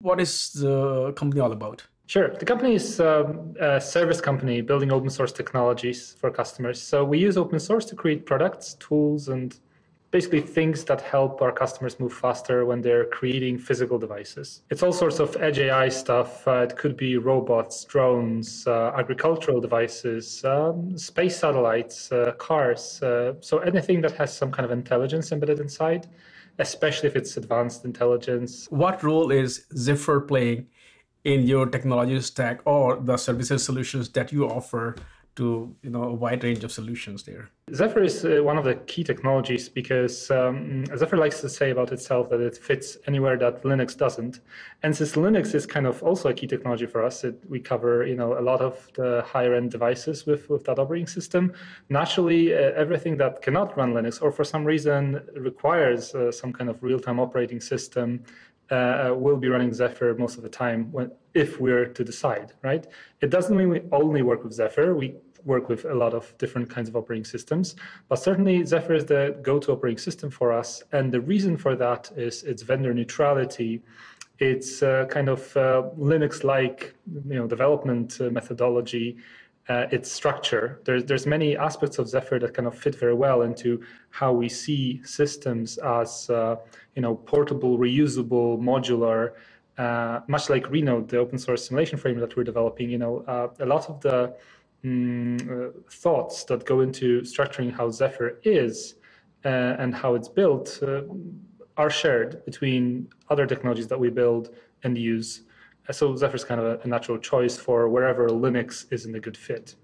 What is the company all about? Sure. The company is um, a service company building open source technologies for customers. So we use open source to create products, tools, and basically things that help our customers move faster when they're creating physical devices. It's all sorts of edge AI stuff. Uh, it could be robots, drones, uh, agricultural devices, um, space satellites, uh, cars. Uh, so anything that has some kind of intelligence embedded inside, especially if it's advanced intelligence. What role is Zephyr playing in your technology stack or the services solutions that you offer to you know a wide range of solutions there. Zephyr is uh, one of the key technologies because um, Zephyr likes to say about itself that it fits anywhere that Linux doesn't. And since Linux is kind of also a key technology for us, it, we cover you know a lot of the higher end devices with with that operating system. Naturally, uh, everything that cannot run Linux or for some reason requires uh, some kind of real time operating system uh, will be running Zephyr most of the time when, if we're to decide, right? It doesn't mean we only work with Zephyr. We work with a lot of different kinds of operating systems, but certainly Zephyr is the go-to operating system for us. And the reason for that is its vendor neutrality. It's uh, kind of uh, Linux-like, you know, development uh, methodology uh, its structure. There's there's many aspects of Zephyr that kind of fit very well into how we see systems as uh, you know portable, reusable, modular. Uh, much like Renode, the open source simulation framework that we're developing, you know, uh, a lot of the mm, thoughts that go into structuring how Zephyr is uh, and how it's built uh, are shared between other technologies that we build and use so Zephyr is kind of a, a natural choice for wherever Linux isn't a good fit.